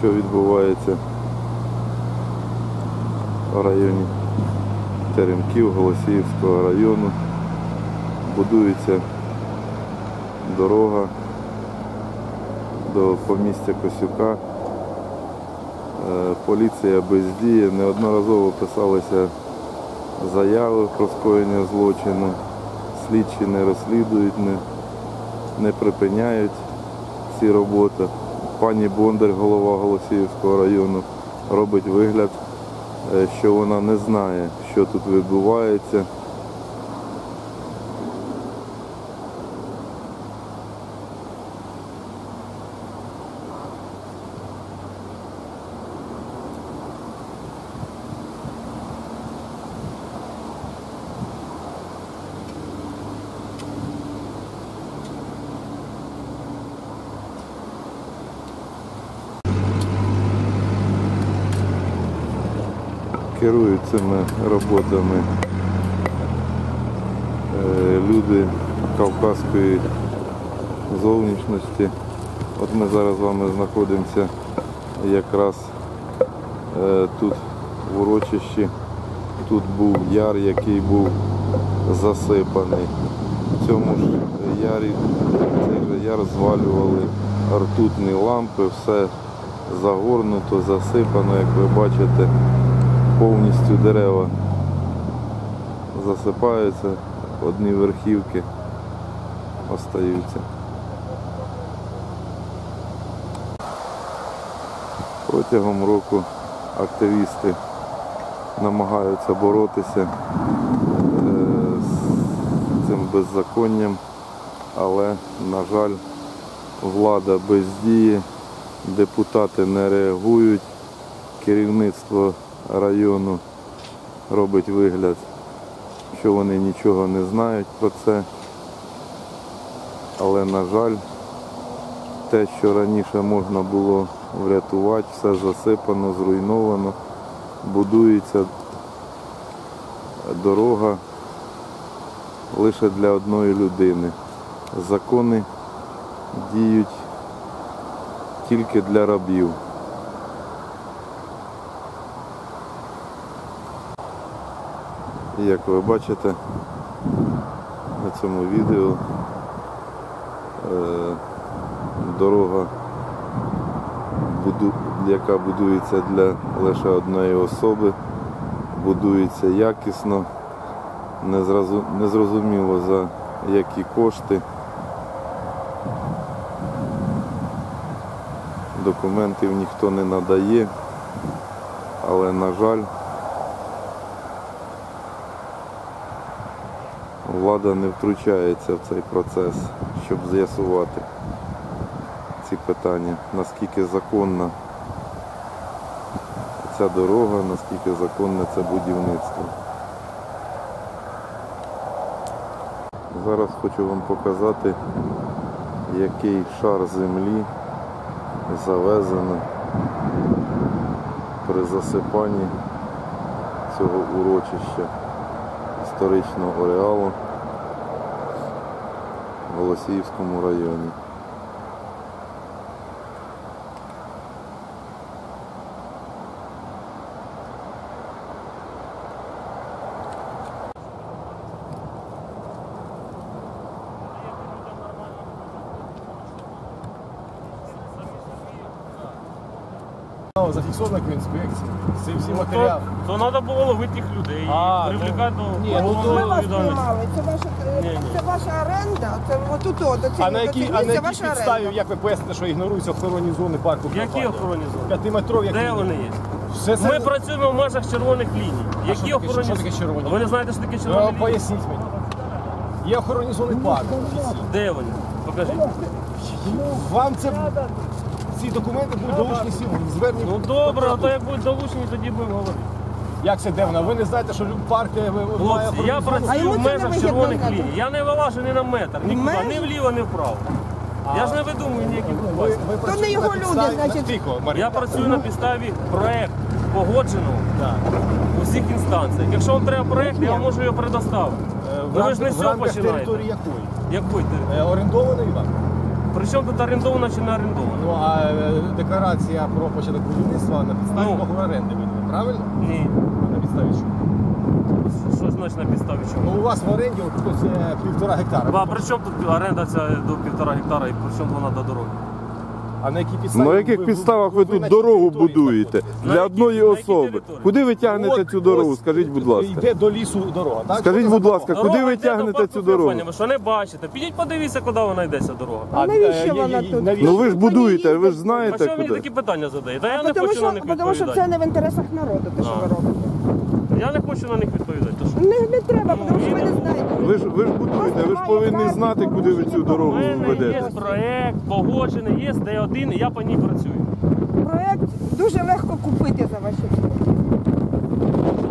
що відбувається в районі Теремків Голосіївського району. Будується дорога до помістя Косюка. Е, Поліція бездіє, неодноразово писалися заяви про скоєння злочину. Слідчі не розслідують, не, не припиняють ці роботи. Пані Бондар, голова Голосіївського району, робить вигляд, е, що вона не знає, що тут відбувається. Роботами е, люди кавказської зовнішності. От ми зараз з вами знаходимося якраз е, тут в урочищі. Тут був яр, який був засипаний. В цьому ж ярі цей же яр звалювали ртутні лампи, все загорнуто, засипано, як ви бачите повністю дерева засипаються, одні верхівки остаються. Протягом року активісти намагаються боротися е, з цим беззаконням, але, на жаль, влада бездіє, депутати не реагують, керівництво району робить вигляд, що вони нічого не знають про це. Але, на жаль, те, що раніше можна було врятувати, все засипано, зруйновано, будується дорога лише для одної людини. Закони діють тільки для рабів. І Як ви бачите на цьому відео, е, дорога, яка будується для лише одної особи, будується якісно, незрозуміло за які кошти. Документів ніхто не надає, але на жаль. Влада не втручається в цей процес, щоб з'ясувати ці питання, наскільки законна ця дорога, наскільки законне це будівництво. Зараз хочу вам показати, який шар землі завезено при засипанні цього урочища історичного ареалу Голосіївському районі. О, в інспекції. Це всі Ну, матеріали. то, то треба було ловити тих людей А, і привлекати до ні, ну, то- Ми вас відповідальності. приймали. Це ваша, Ні, ні. це ваша оренда. Це отут, от, до А на якій, а на якій ваша підставі, оренда. як ви поясните, що ігноруються охоронні зони парку? Які Карпатія? охоронні зони? П'ятиметрові. як Де вони є? Все це... Ми працюємо в межах червоних ліній. Які що таке- охоронні що таке червоні? Ви не знаєте, що таке Ну, червоні лінії? поясніть мені. Є охоронні зони парку. Де вони? Покажіть. Вам це... Ці документи будуть долучені силами. Звернення. Ну добре, а то як будуть долучені, тоді будемо говорити. Як це де вона? Ви не знаєте, що парк е, має Хлопці, я? А працюю йому в це не межах вигідно червоних знати. ліній. Я не вилажу ні на метр, нікуди, Меж? ні вліво, ні вправо. Я ж не видумую ніяких Ви, ви То працюєте не його на люди, значить. Тихо, Марія. Я працюю на підставі проекту, погодженого Так. у всіх інстанціях. Якщо вам треба проект, я вам можу його предоставити. Е, в Ну, ви ж не з в цього рамках починаєте. території якої? Якої ти? Е, Орендованої вам? Причому тут орендовано чи не орендовано? Ну а е, декларація про початок будівництва на підставі Ну. договору оренди видно, правильно? Ні. На підставі що? Що значить на підставі чого? Ну у вас в оренді от е, півтора гектара. А при чому тут оренда ця до півтора гектара і при чому вона до дороги? А на якій підставі? На яких підставах ви тут на дорогу території будуєте знаходитесь? На для якій- одної на якій особи? території? Куди ви тягнете От цю дорогу? ось Скажіть, будь ласка. Йде до лісу дорога, так? Скажіть, Що будь ласка, дорога? Куди ви йде до тягнете парку цю дорогу? Феофанія, Ви що не бачите? Підіть подивіться, куди вона йдеться дорога. А навіщо е, вона є- тут? навіщо? Ну ви ж будуєте, ви ж їздять. А знаєте що ви мені куди. такі питання задаєте? Я А не тому хочу що, на них тому що відповідати. це не в інтересах народу, те, що ви робите. Я не хочу на них відповідати. то що? Не, не треба, тому що ви не знаєте. Ви ж ви ж будуєте, ви ж повинні знати, куди ви цю У дорогу мене є ведете. проект. погоджений, є Д1, і я по ній працюю. Проект дуже легко купити за ваші гроші.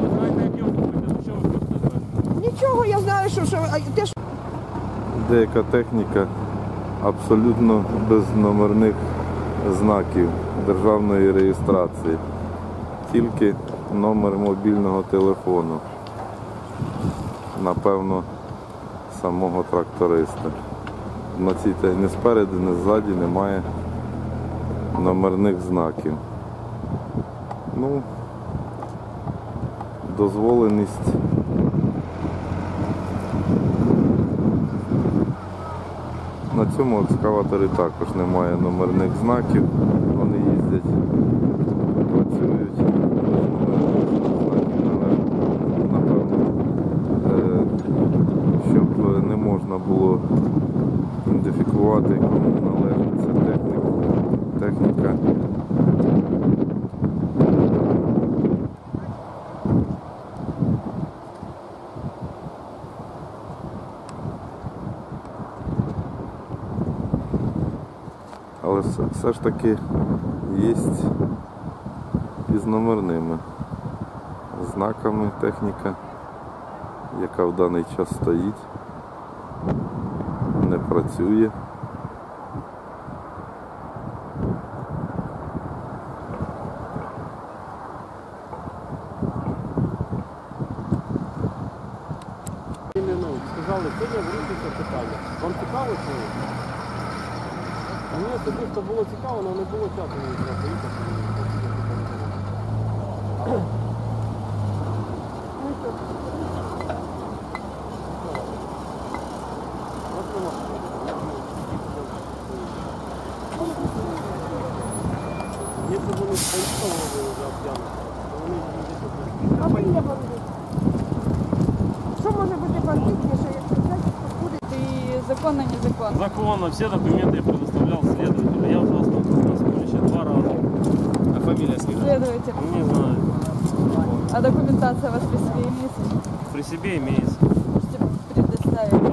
Ви знаєте, як його купити? Ну, що ви хочете знати? Нічого, я знаю, що, що а, те, що Деяка техніка абсолютно без номерних знаків державної реєстрації. Тільки номер мобільного телефону. Напевно, самого тракториста. На цій ні спереду, ні ззаді немає номерних знаків. Ну, дозволеність На цьому екскаваторі також немає номерних знаків. Вони їздять, працюють без номерних знаків. Але, Напевно, е, щоб не можна було ідентифікувати, кому належить ця техніка. техніка. Але все, ж таки є із номерними знаками техніка, яка в даний час стоїть, не працює. Якщо б вони спонсовували вже обтягнути, то вони їздять. а ви є бандит. Що може бути бандитніше, якщо значить буде Ты законно, незаконно. Законно, все документы я предоставлял следователю. Я уже остался на еще два раза. А фамілія скажіть? Следователь. Не знаю. А документация у вас при себе имеется? При себе имеется. Можете предоставить.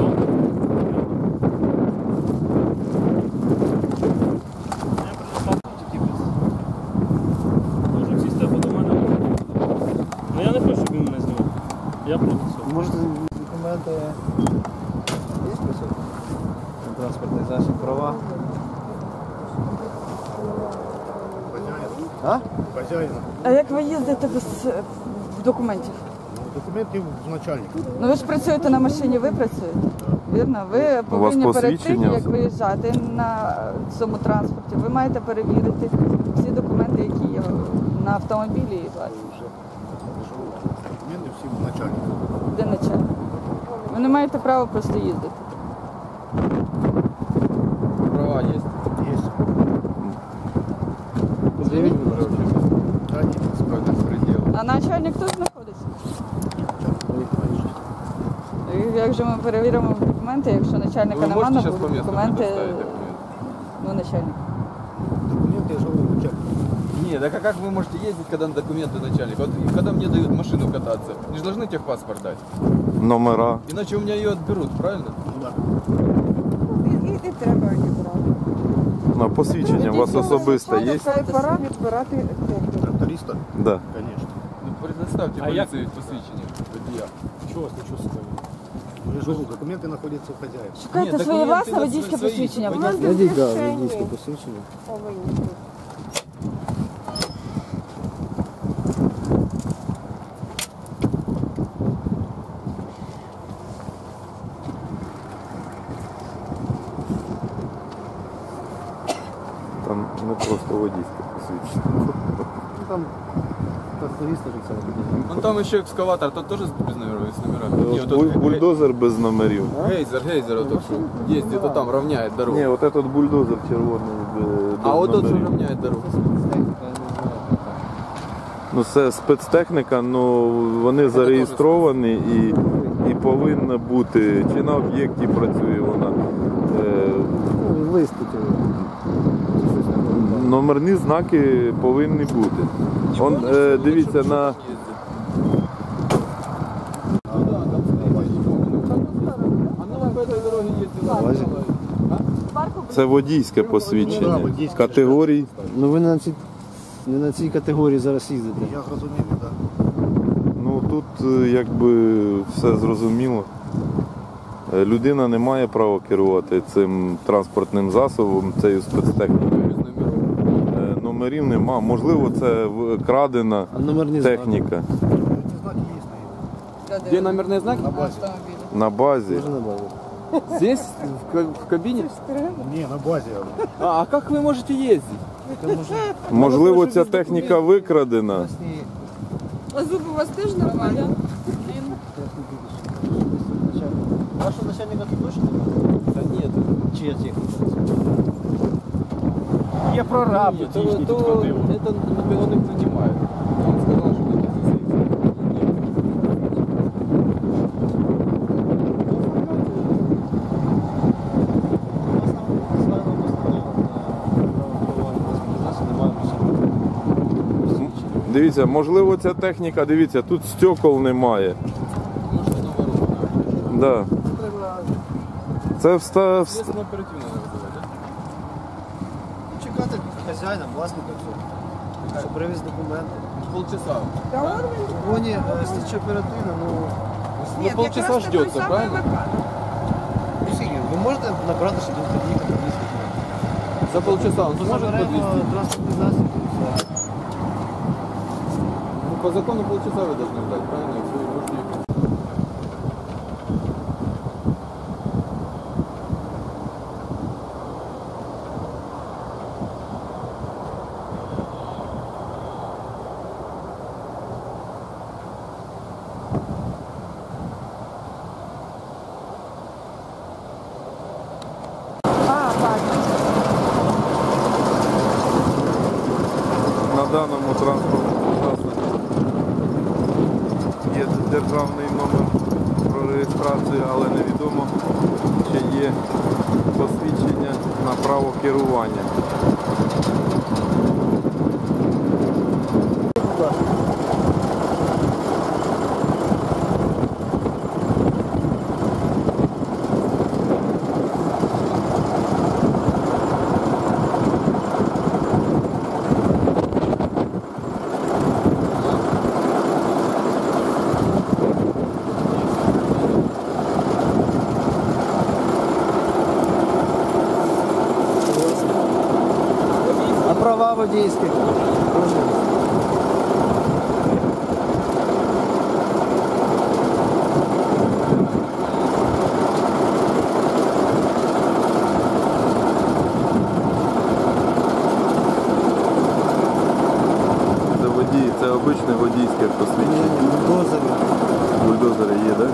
А? Хазяїна. А як ви їздите без е, документів? Документів з начальника. Ну ви ж працюєте на машині, ви працюєте. Вірно, ви повинні перед тим, посвідчення як виїжджати на цьому транспорті, ви маєте перевірити всі документи, які є на автомобілі і вас. Документи всі в начальника. Де начальник? Ви не маєте права просто їздити. А начальник тут знаходиться? І Як же ми перевіримо документи, якщо начальника Вы нема, можете на сейчас по месту документи, предоставить документы? ну начальник. Документи я ж говорю, начальник. Нет, так а как вы можете ездить, когда документы начальник? Вот и когда мне дают машину кататься, они же должны техпаспорт дать. Номера. Иначе у меня ее отберут, правильно? І, і, і треба її брати. На посвідчення у вас особисте є? Це пора відбирати техніку. Тракториста? Да. Конечно. Ну, предоставьте А як- полиции посвящение водія. Чого, нічого сказати. Я ж говорю, документи знаходяться у хазяїв. Шукайте Ні, своє документи власне на водійське свої- посвідчення. свої- будь ласка. Найдіть, да, Кишені. водійське посвідчення. Повинні бути. Там не просто водійське посвідчення. Ну там Ну там еще экскаватор, тот тоже без номеров, с номерами. Буль- Бульдозер без номерів. Гейзер, гейзер вот ездит, а там равняет дорогу. Ні, от этот бульдозер червоний е, без а вот тот, что номерів. равняет дорогу. Ну це спецтехніка, ну вони зареєстровані і, і повинна бути, чи на об'єкті працює вона. Е, Ну, листить його. Чи щось таке. Номерні знаки повинні бути. Он, е, дивіться, на, це водійське Ну, посвідчення. Категорій. Ну ви на цій, не на цій категорії зараз їздите. Я зрозумів, так. Ну тут е, якби все зрозуміло. Е, Людина не має права керувати цим транспортним засобом, цією спецтехнікою. Без номеров. Е, Номерів нема. Можливо, це в- крадена А номерні знаки? техніка Ці знаки є. Где номерные знаки? На базі. на базі. Може на базі. Здесь, в, ка- в кабине? Ні, на базі. А, а как вы можете ездить? Можливо, ця техніка викрадена. А зуби у вас теж нормальні? Вашого начальника тут точно? Да нет. Чи я техніка? Є прораб, Нет, то, то ходив. это он их нанимает. Он сказал, что это Дивіться, можливо, ця техніка, дивіться, тут стекол немає. Да. Це вста... вст- хазяїна, власника цього. Що привіз документи. Полчаса. Та он він. Вони е, слідчо оперативно, ну, Ні, Ну, полчаса якраз той ждется, самий правильно? випадок. ну, скільки? ви можете набрати, щоб він під'їхав підвіз документи? За полчаса он сможет Заберемо подвести? транспортний засіб і все. Ну, по закону полчаса вы должны ждать, правильно? Реєстрацію, але невідомо, чи є посвідчення на право керування. А права водійські? Це водій, це обичне водійське посвідчення. Дозові. Бульдозери є, так?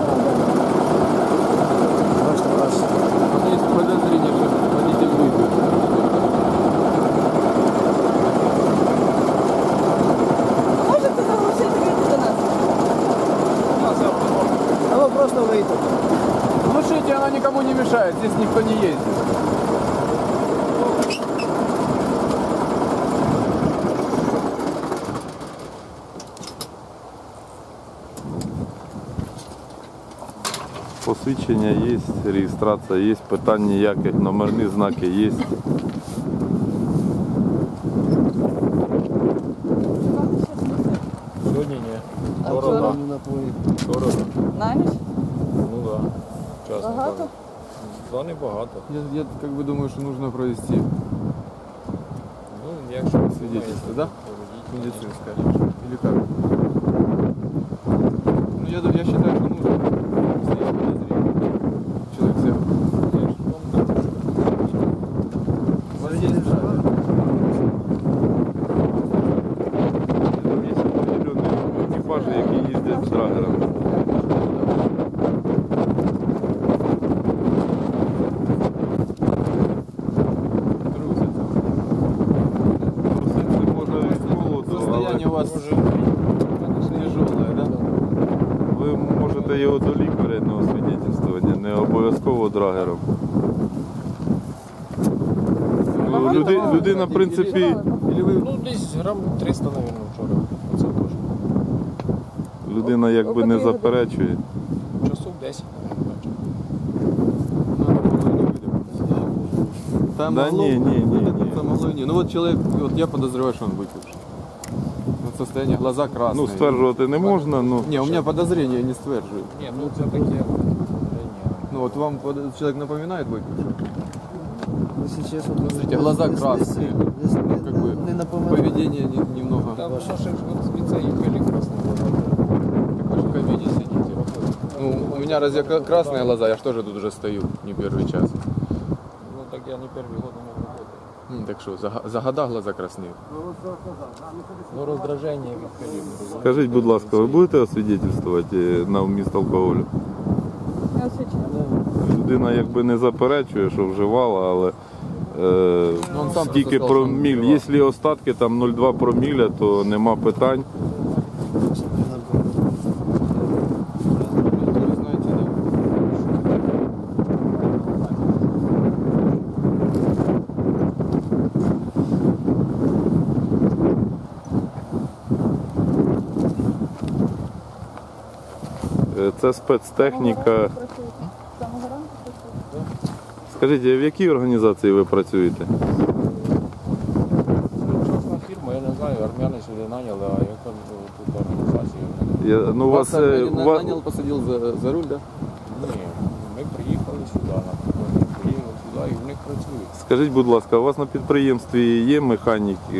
Бачите, аж У меня есть подозрение, что водитель выпил. Можете заглушити не мешает, здесь никто не ездит. Посвідчення є, реєстрація є, питань ніяких, номерні знаки є. Да, небагато. Я, я как бы думаю, что нужно провести Ну, якщо свидетельство, да? Медицинское. Или как? Ну, я, я считаю, что нужно. людина, в принципі, Или вы Ну, десь грам 300, мабуть, вчора. Оце точно. людина якби не заперечує. Часов 10, мабуть. Там Да могло- не, не, не, выдохнуться не. могло и не. Ну вот человек, вот я подозреваю, что он выпивший. Вот состояние, глаза красные. Ну, стверджувати не можна, ну Не, у меня подозрение не стверджует. Ні, ну це таке. Ні. Ну вот вам под- человек напоминает выпившего? Если честно, Смотрите, глаза красные. Как бы не напоминаю. поведение не- немного. Там що ж від це їхали красно Так вы же в кабине сидите. Ну, у меня разве кра- красные глаза? Я же тоже тут уже стою, не первый час. Ну так я не перший год не роботи. М, Так что, за, г- за года глаза краснеют? Ну роздраження від калібру. скажіть, будь ласка, ви будете освідетельствувати е, на вміст алкоголю? Не освічено. Людина якби не заперечує, що вживала, але е, он тільки просто сказав, що він проміль. Якщо остатки там 0,2 проміля, то нема питань. Е, Це спецтехніка. Працюєте? З Самого ранку працюєте? Скажіть, в якій організації ви працюєте? Частна фірма, я не знаю, армяни сюди наняли, а я кажу, тут організація. Я, ну, у вас, е, у вас, нанял, посадил за, за руль, да? Ні, ми приїхали сюди, наприклад, приїхали сюди і в них працюють. скажіть, будь ласка, у вас на підприємстві є механік, е,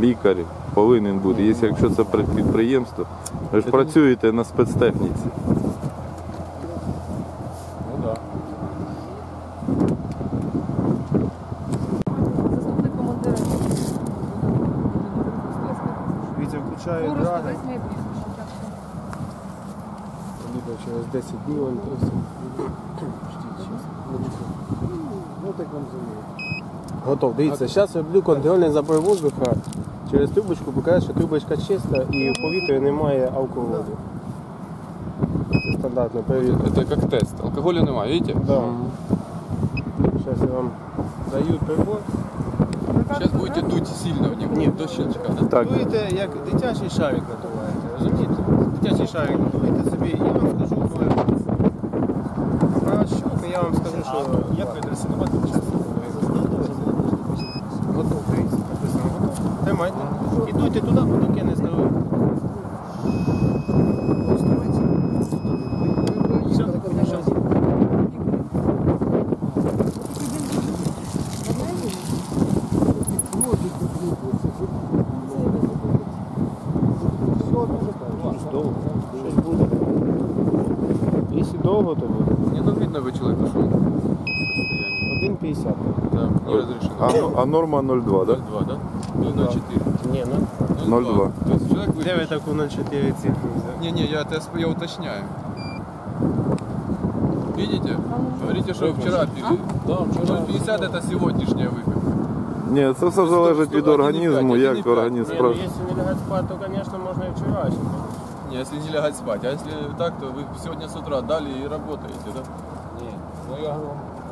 лікар, повинен бути. Якщо- Якщо це при- підприємство, ви ж працюєте на спецтехніці. Ну так. Заступник командира. Дивіться, включаю Курус, драги. десь моє прізвище. так що. Либо через 10 днів он то все. Ну так вам заміє. Готов. Дивіться, зараз роблю контрольний забор воздуха. Через трубочку покаже, що трубочка чиста і в повітрі немає алкоголю. Це стандартно перевірка. Это как тест. Алкоголя нема, видите? Да. Зараз я вам даю прибор. Сейчас будете дуть сильно в него, Ні. до щелчка, да? Так, Дуєте, як дитячий шарик надуваєте, розумієте? Дитячий шарик надуєте собі, і я вам скажу, коли я вам скажу, що як ви дресинувати Готов, дивіться, написано готов. Тримайте. І туди, поки не здоров'я. а, ну- а норма 0,2, да? 0,2, да? 0,04. Ні, ну. 0,2. То есть человек Де ви выпивший. таку 0,4 цифру взяли? Не-не, я, это я уточняю. Видите? Говорите, что вчера пили. Да, вчора. 0,50 это сегодняшняя выпивка. Ні, це все залежить від організму, як організм Не, ну справді. если не лягать спать, то, конечно, можно и вчерашний. Не, если не лягать спать. А если так, то вы сегодня с утра дали и работаете, да? Ні. Ну я говорю,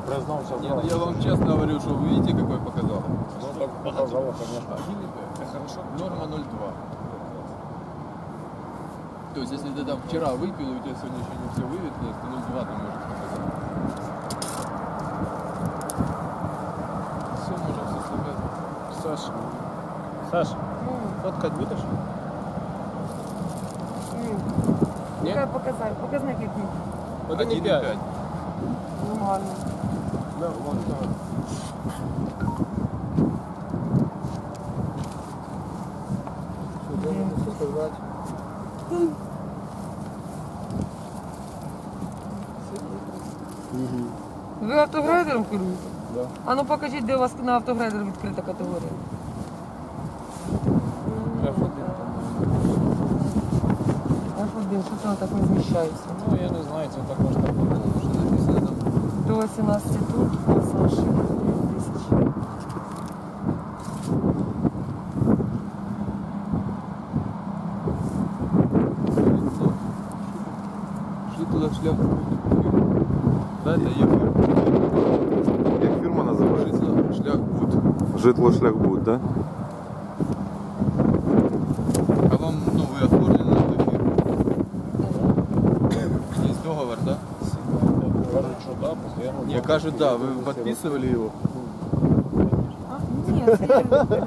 признався в Не, ну правді. я вам честно говорю, что вы видите, какой показал? Ну так показало, звісно. Это хорошо. Норма 0,2. То есть, если ты там вчера выпил, и у тебя сегодня еще не все выветрилось, то 0,2 там может показать. Все, можем все слегать. Саш, Саш, фоткать будеш? Ні? Яка показав? Показник який? 1,5. Нормально. Да, вон там. Ви автогрейдером керуєте? Да. А ну покажіть, де у вас на автогрейдер відкрита категорія. F1, що це так не зміщається? Ну, я не знаю, це також так. Что написано там? До 18 тут, клас машини, тисячі. Шли туда шлях. Да, это Ефир. Як фірма називається? Шлях будет. Житло шляхбуд, так? Да? Да. Вы подписывали его? Ні, я не-